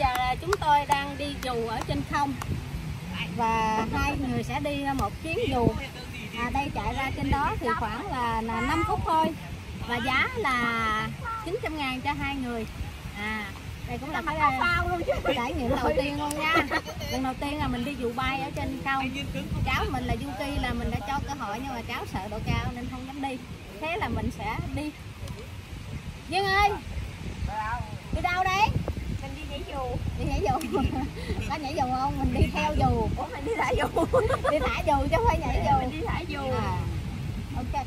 giờ chúng tôi đang đi dù ở trên không. Và hai người sẽ đi một chuyến dù. À, đây chạy ra trên đó thì khoảng là, là 5 phút thôi. Và giá là 900 ngàn cho hai người. À đây cũng là cái trải nghiệm đầu tiên luôn nha. Lần đầu tiên là mình đi dù bay ở trên không. Cháu mình là Yuki là mình đã cho cơ hội nhưng mà cháu sợ độ cao nên không dám đi. Thế là mình sẽ đi. Dương ơi đi đâu đấy dù đi nhảy dù có nhảy dù không? Mình đi theo dù. Ủa mình đi thả dù. Đi thả dù chứ không phải nhảy dù mình đi thả dù. À, ok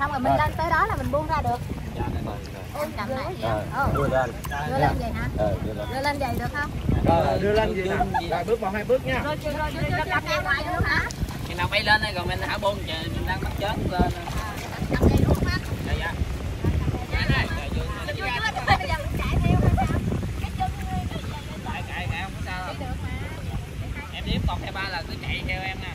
xong rồi mình lên tới đó là mình buông ra được. Chậm này vậy Ồ, đưa lên. Đưa lên vậy hả? Ờ đưa lên. Đưa lên vậy được không? Rồi đưa lên gì rồi bước một hai bước nha. Rồi rồi rồi rồi cặp dây ngoài luôn hả khi nào bay lên đây còn mình thả bôn chờ mình đang bắt chớn lên. Cặp dây luôn hả? Dạ dạ. Dạ, đây, dạ, vô, Chưa vô. chưa bây giờ mình chạy theo hay sao cái chân Chạy, chạy, chạy, không có sao đâu. đi được mà. Em đếm còn hai ba là cứ chạy theo em nè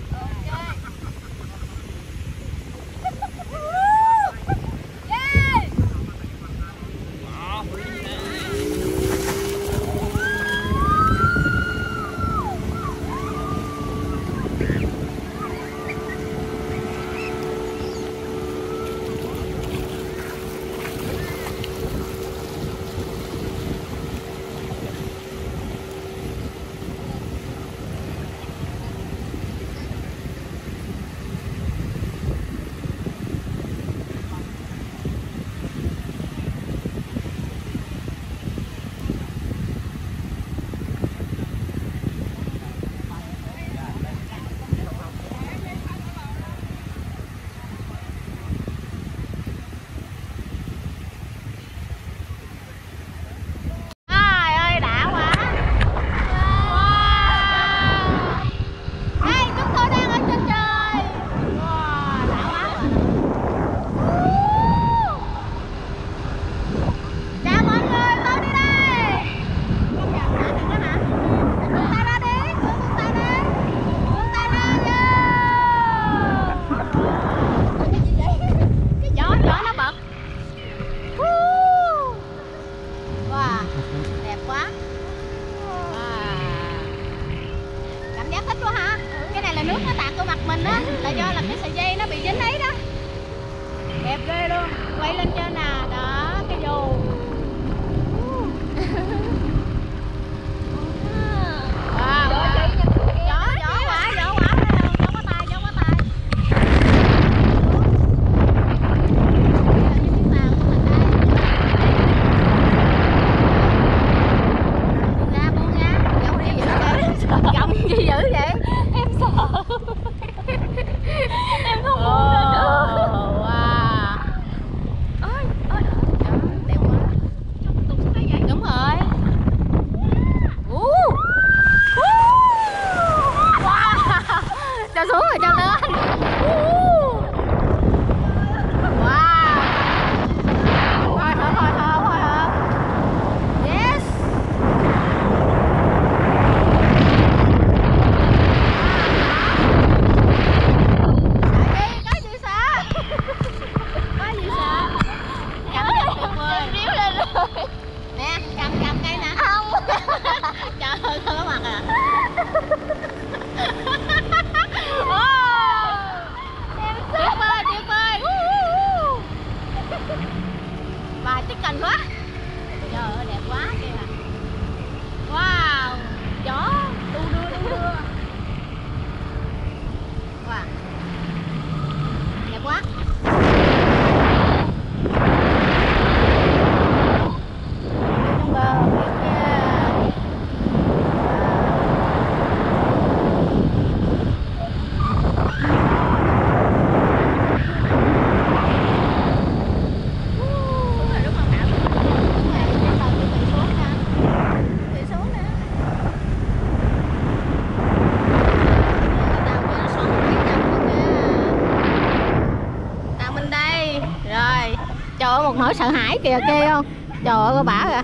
một nỗi sợ hãi kìa kia không? Trời ơi bả kìa.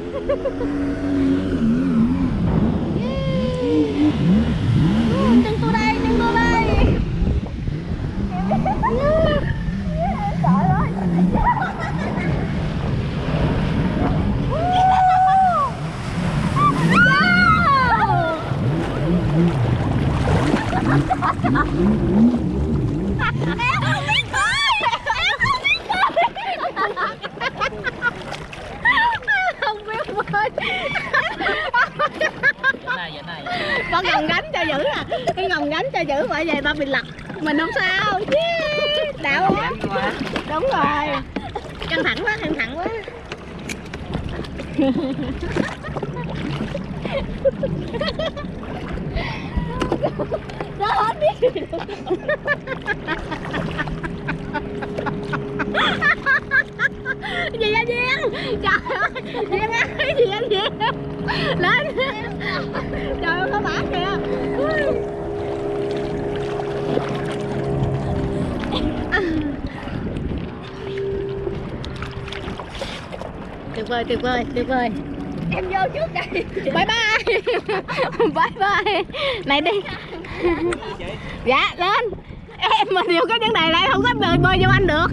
Chân tôi đây, chân tôi đây không biết bơi Vậy này, vậy này. con ngồng gánh cho giữ à cái ngồng gánh cho giữ bởi vậy tao bị lật. Mình không sao. Yeah. đạo quá. đúng rồi. Căng thẳng quá căng thẳng quá. Nó hết luôn. gì anh Duyên trời ơi Duyên ơi gì anh Duyên lên. Trời ơi có bả kìa tuyệt vời tuyệt vời tuyệt vời. Em vô trước đây. Bye bye. Bye bye. Này đi. Dạ. Lên. Em mà điều cái vấn đề này không có bơi bơi vô anh được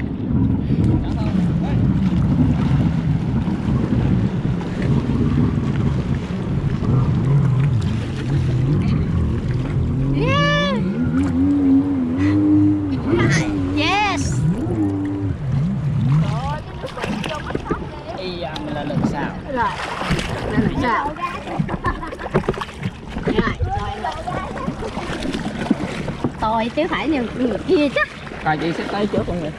Yeah. Yes. Y à, mình là lần sau. Rồi. Là? Rồi, rồi đợi. Tôi chứ phải như người kia chứ. Coi chị sẽ tới trước không vậy?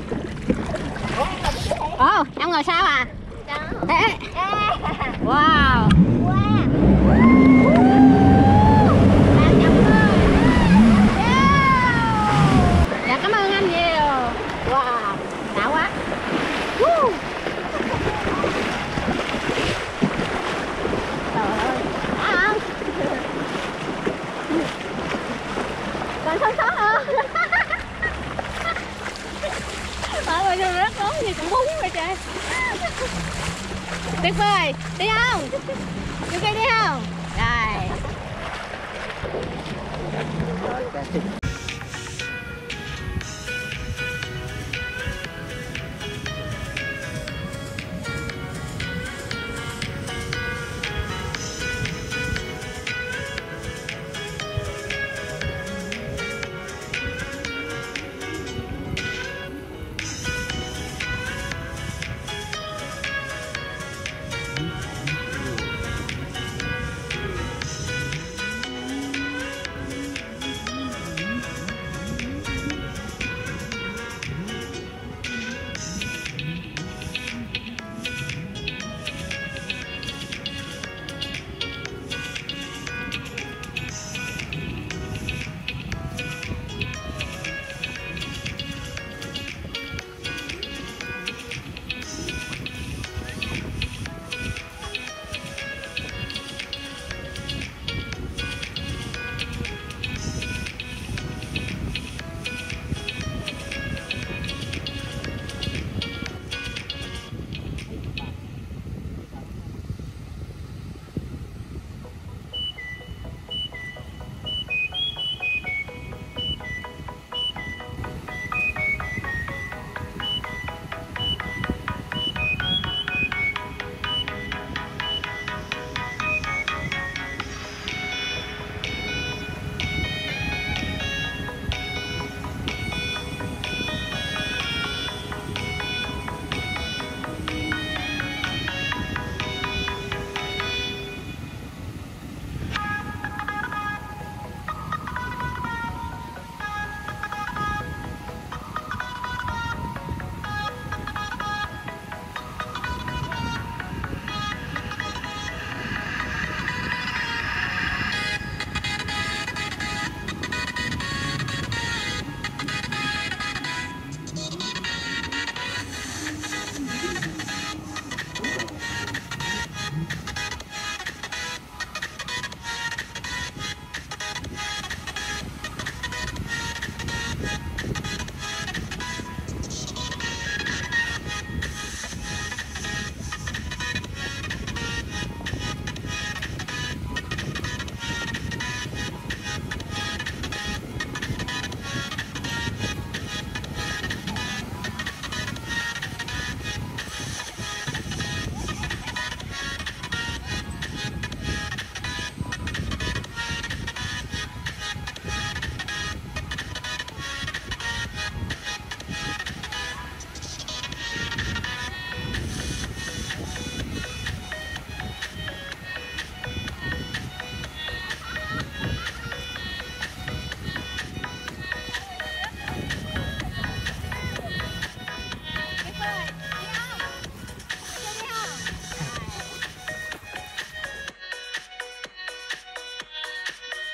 Ồ, em ngồi sao à? Ê. Wow. Dạ cảm ơn anh nhiều. Wow, đã quá. Woo. Trời ơi, đã không? Còn sống sót hả? Ở ngoài đường rất lớn như cũng bún vậy trời Tuyệt vời, đi không? Vô kia đi không? Rồi